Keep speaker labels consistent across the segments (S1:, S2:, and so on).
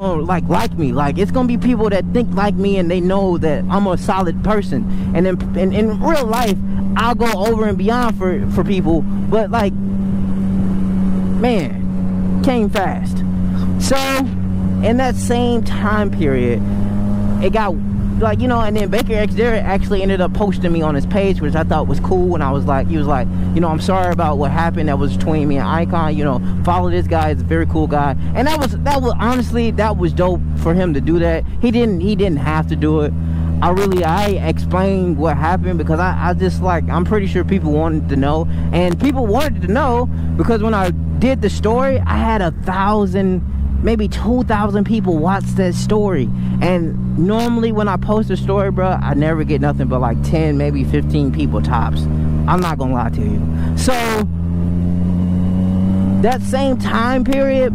S1: like like me. Like it's gonna be people that think like me and they know that i'm a solid person. And in, in, in real life i'll go over and beyond for for people. But like man came fast. So in that same time period it got like you know and then baker x derek actually ended up posting me on his page which i thought was cool and i was like he was like you know i'm sorry about what happened that was between me and icon you know follow this guy he's a very cool guy. And that was that was honestly that was dope for him to do that. He didn't he didn't have to do it. I really I explained what happened because I, I just like I'm pretty sure people wanted to know and people wanted to know because when I did the story I had a thousand maybe 2,000 people watch that story. And normally when I post a story, bro, I never get nothing but like 10, maybe 15 people tops. I'm not gonna lie to you. So, that same time period,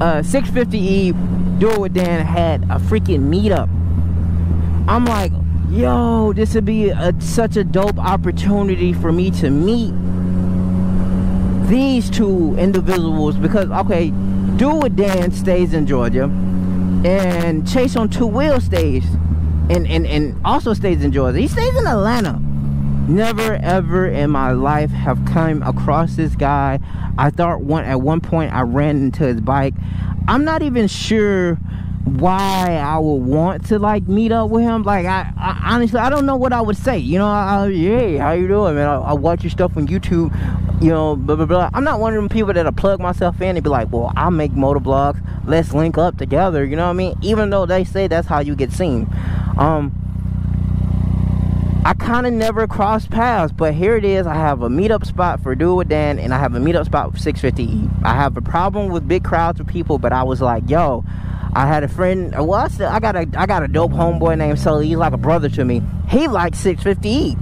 S1: uh, 650E, Do It With Dan had a freaking meetup. I'm like, yo, this would be a, such a dope opportunity for me to meet these two individuals because, okay, do With Dan stays in Georgia, and Chase on Two Wheels stays, and, and, and also stays in Georgia. He stays in Atlanta. Never ever in my life have come across this guy. I thought one at one point I ran into his bike. I'm not even sure why I would want to like meet up with him. Like I, I honestly I don't know what I would say. You know, I, I, hey, how you doing, man? I, I watch your stuff on YouTube you know, blah, blah, blah. I'm not one of them people that'll plug myself in and be like, well, I'll make motor blogs. Let's link up together. You know what I mean? Even though they say that's how you get seen. Um, I kind of never crossed paths, but here it is. I have a meetup spot for Do with Dan, and I have a meetup spot for 650E. I have a problem with big crowds of people, but I was like, yo, I had a friend. Well, I, still, I got a I got a dope homeboy named Sully. He's like a brother to me. He likes 650E.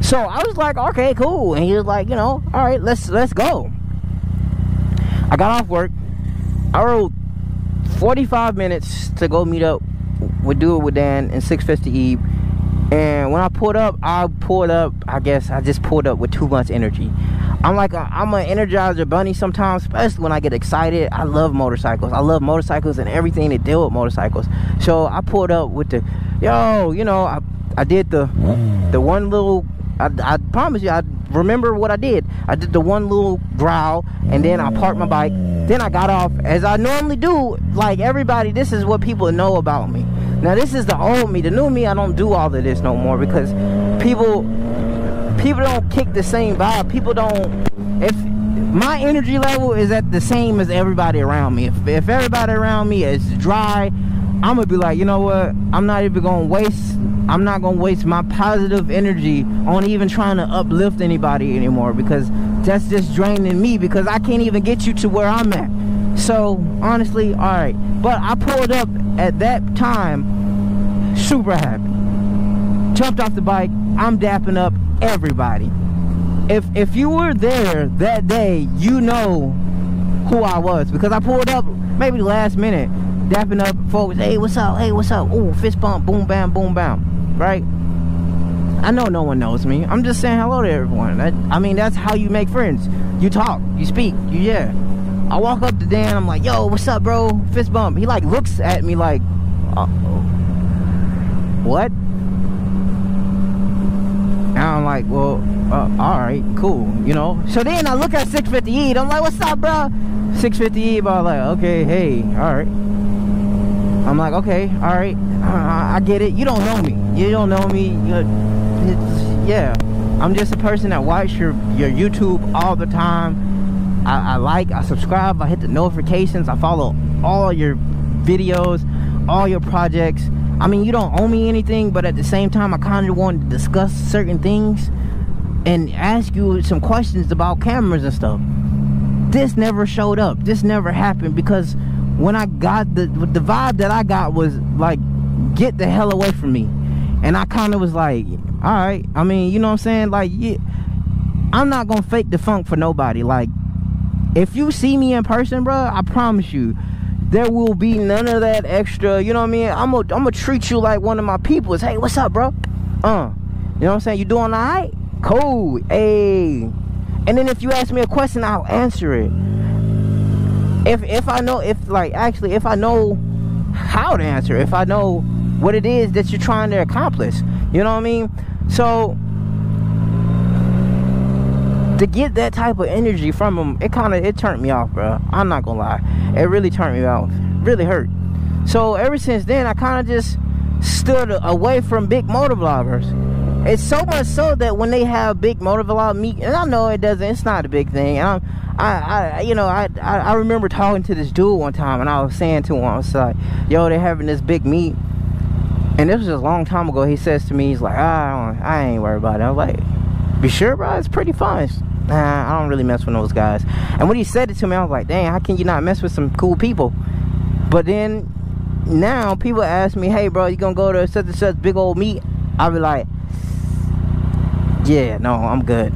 S1: So I was like, okay, cool. And he was like, you know, all right, let's let's go. I got off work. I rode 45 minutes to go meet up with It With Dan and 650E. And when I pulled up, I pulled up, I guess I just pulled up with too much energy. I'm like, I'm an energizer bunny sometimes, especially when I get excited. I love motorcycles. I love motorcycles and everything to deal with motorcycles. So I pulled up with the, yo, you know, I, I did the, the one little I, I promise you, I remember what I did. I did the one little growl, and then I parked my bike. Then I got off, as I normally do. Like everybody, this is what people know about me. Now, this is the old me. The new me, I don't do all of this no more because people, people don't kick the same vibe. People don't. If my energy level is at the same as everybody around me. If, if everybody around me is dry, I'm gonna be like, you know what? I'm not even gonna waste I'm not gonna waste my positive energy on even trying to uplift anybody anymore because that's just draining me because I can't even get you to where I'm at. So honestly, all right. But I pulled up at that time, super happy. Jumped off the bike. I'm dapping up everybody. If if you were there that day, you know who I was because I pulled up maybe last minute, dapping up folks. Hey, what's up? Hey, what's up? Ooh, fist bump, boom, bam, boom, bam right? I know no one knows me. I'm just saying hello to everyone. That, I mean, that's how you make friends. You talk, you speak, you yeah. I walk up to Dan, I'm like, yo, what's up, bro? Fist bump. He like looks at me like, uh, what? And I'm like, well, uh, all right, cool, you know. So then I look at 650E, I'm like, what's up, bro? 650E, but I'm like, okay, hey, all right. I'm like, okay, all right, uh, I get it. You don't know me. You don't know me. yeah, I'm just a person that watch your your YouTube all the time. I, I like, I subscribe, I hit the notifications, I follow all your videos, all your projects. I mean, you don't owe me anything, but at the same time, I kind of want to discuss certain things and ask you some questions about cameras and stuff. This never showed up. This never happened because when I got the the vibe that I got was like get the hell away from me. And I kind of was like, all right. I mean, you know what I'm saying? Like, yeah, I'm not to fake the funk for nobody. Like, if you see me in person, bro, I promise you, there will be none of that extra, you know what I mean? I'm gonna I'm to treat you like one of my peoples. Hey, what's up, bro? Uh, you know what I'm saying? You doing all right? Cool. Hey. And then if you ask me a question, I'll answer it. If if I know if like actually if I know how to answer, if I know what it is that you're trying to accomplish. You know what I mean? So to get that type of energy from them, it kind of it turned me off, bro. I'm not gonna lie, it really turned me off, really hurt. So ever since then, I kind of just stood away from big motor vloggers. It's so much so that when they have big motor vlog meet, and I know it doesn't, it's not a big thing. I, I, you know, I, I, I remember talking to this dude one time, and I was saying to him, I was like, "Yo, they're having this big meet." And this was a long time ago. He says to me, he's like, ah, I ain't worried about it. I was like, be sure, bro. It's pretty fun. Nah, I don't really mess with those guys. And when he said it to me, I was like, dang, how can you not mess with some cool people? But then now people ask me, hey, bro, you gonna go to such and such big old meet? I'll be like, yeah, no, I'm good.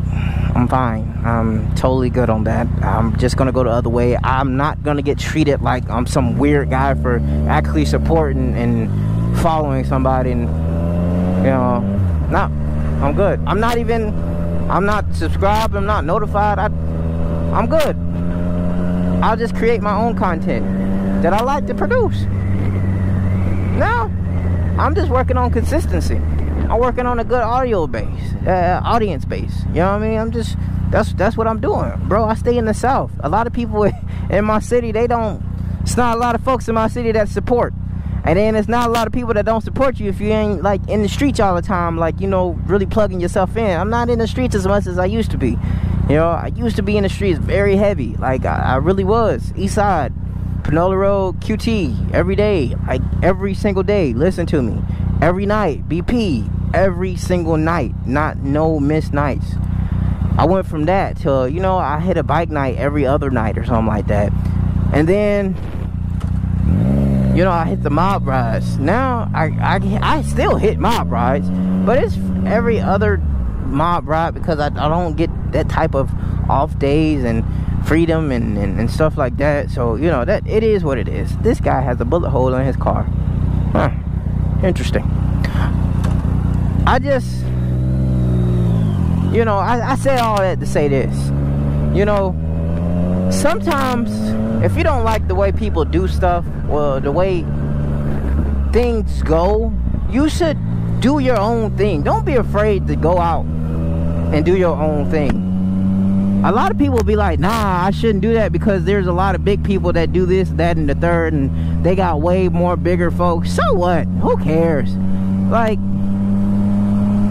S1: I'm fine. I'm totally good on that. I'm just gonna go the other way. I'm not gonna get treated like I'm some weird guy for actually supporting and following somebody and you know no i'm good i'm not even i'm not subscribed i'm not notified I, i'm good i'll just create my own content that i like to produce now i'm just working on consistency i'm working on a good audio base uh, audience base you know what i mean i'm just that's that's what i'm doing bro i stay in the south a lot of people in my city they don't it's not a lot of folks in my city that support and then it's not a lot of people that don't support you if you ain't like in the streets all the time, like you know, really plugging yourself in. I'm not in the streets as much as I used to be. You know, I used to be in the streets very heavy, like I, I really was. East Side, Panola Road, QT, every day, like every single day. Listen to me, every night, BP, every single night, not no missed nights. I went from that to you know I hit a bike night every other night or something like that, and then you know, I hit the mob rides. Now, I, I, I still hit mob rides, but it's every other mob ride because I, I don't get that type of off days and freedom and, and, and, stuff like that. So, you know, that it is what it is. This guy has a bullet hole in his car. Huh. Interesting. I just, you know, I, I say all that to say this. You know, sometimes if you don't like the way people do stuff well the way things go you should do your own thing don't be afraid to go out and do your own thing a lot of people will be like nah i shouldn't do that because there's a lot of big people that do this that and the third and they got way more bigger folks. So what? Who cares? Like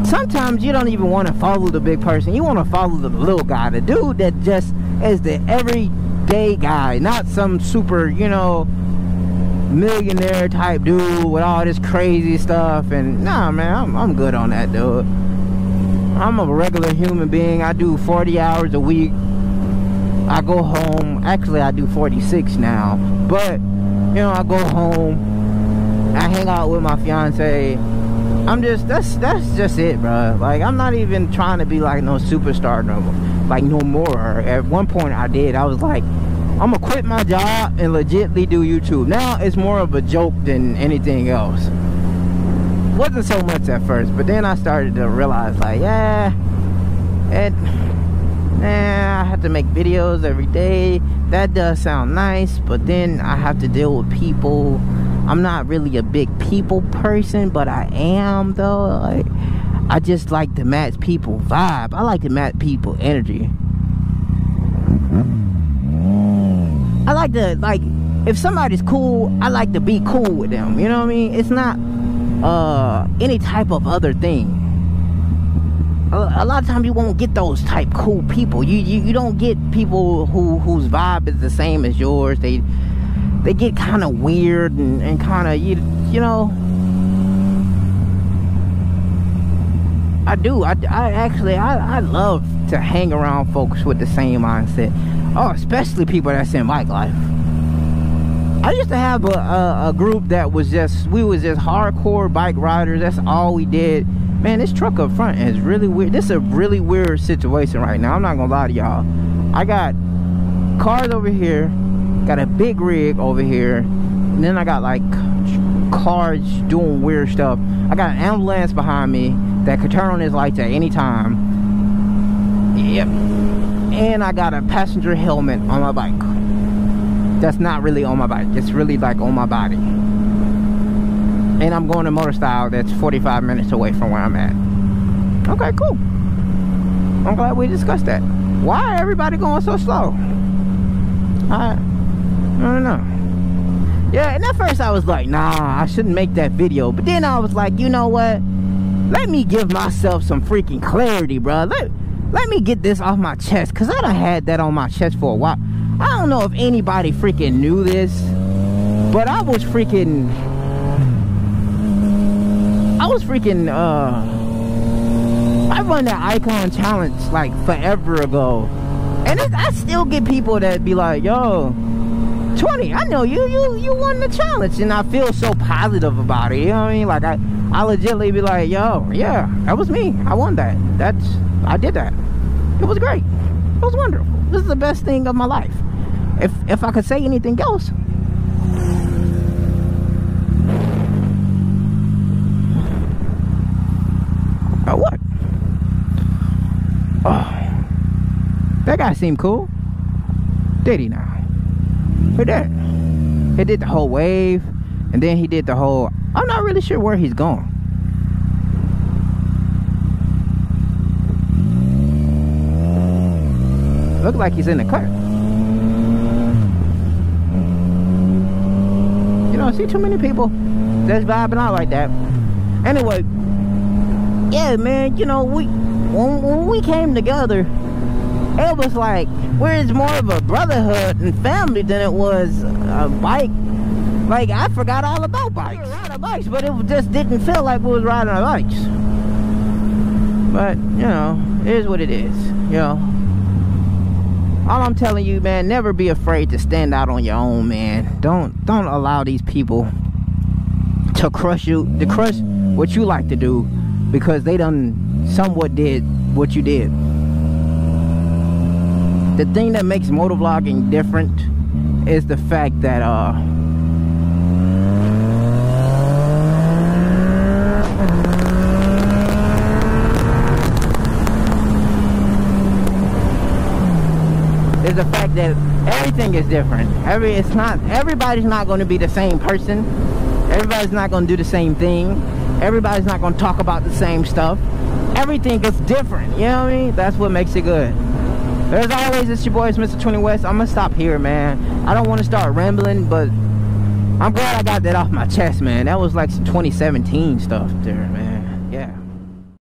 S1: sometimes you don't even want to follow the big person. You want to follow the little guy the dude that just is the everyday guy not some super you know millionaire type dude with all this crazy stuff. And nah man I'm, I'm good on that dude I'm a regular human being. I do 40 hours a week. I go home. Actually I do 46 now. But you know I go home. I hang out with my fiance. I'm just that's that's just it bro like I'm not even trying to be like no superstar no more. like no more. At one point I did. I was like I'm gonna quit my job and legitly do YouTube. Now it's more of a joke than anything else. Wasn't so much at first, but then I started to realize like, yeah, it, nah, I have to make videos every day. That does sound nice, but then I have to deal with people. I'm not really a big people person, but I am though. Like, I just like to match people vibe. I like to match people energy. I like to like if somebody's cool, I like to be cool with them. You know what I mean? It's not uh any type of other thing. A, a lot of times you won't get those type cool people. You, you you don't get people who whose vibe is the same as yours. They they get kind of weird and, and kind of you you know I do. I, I actually I, I love to hang around folks with the same mindset. Oh, especially people that's in bike life. I used to have a, a, a, group that was just, we was just hardcore bike riders. That's all we did. Man, this truck up front is really weird. This is a really weird situation right now. I'm not gonna lie to y'all. I got cars over here, got a big rig over here, and then I got like cars doing weird stuff. I got an ambulance behind me that could turn on his lights at any time. Yep and I got a passenger helmet on my bike. That's not really on my bike. It's really like on my body. And I'm going to motor style that's 45 minutes away from where I'm at. Okay, cool. I'm glad we discussed that. Why everybody going so slow? I, I don't know. Yeah, and at first I was like, nah, I shouldn't make that video. But then I was like, you know what? Let me give myself some freaking clarity, bro. Let, let me get this off my chest. Because I done had that on my chest for a while. I don't know if anybody freaking knew this. But I was freaking... I was freaking, uh... I run that icon challenge like forever ago. And I still get people that be like, yo, 20, I know you, you, you won the challenge. And I feel so positive about it. You know what I mean? Like I, I legitimately be like, yo, yeah, that was me. I won that. That's, I did that. It was great. It was wonderful. This is the best thing of my life. If, if I could say anything else, Oh, what? Oh, that guy seemed cool. Did he now? Who that. He did the whole wave, and then he did the whole. I'm not really sure where he's going. Look like he's in the car. Don't see too many people that's vibing out like that. Anyway, yeah, man, you know, we when, when we came together, it was like we're more of a brotherhood and family than it was a bike. Like I forgot all about bikes. We riding bikes, but it just didn't feel like we was riding our bikes. But you know, it is what it is. You know. All I'm telling you, man, never be afraid to stand out on your own, man. Don't don't allow these people to crush you, to crush what you like to do because they done somewhat did what you did. The thing that makes motovlogging different is the fact that uh is the fact that everything is different. Every it's not everybody's not going to be the same person. Everybody's not going to do the same thing. Everybody's not going to talk about the same stuff. Everything is different you know what i mean? That's what makes it good. As always it's your boys mr 20 west. I'm gonna stop here man. I don't want to start rambling but i'm glad i got that off my chest man. That was like some 2017 stuff there man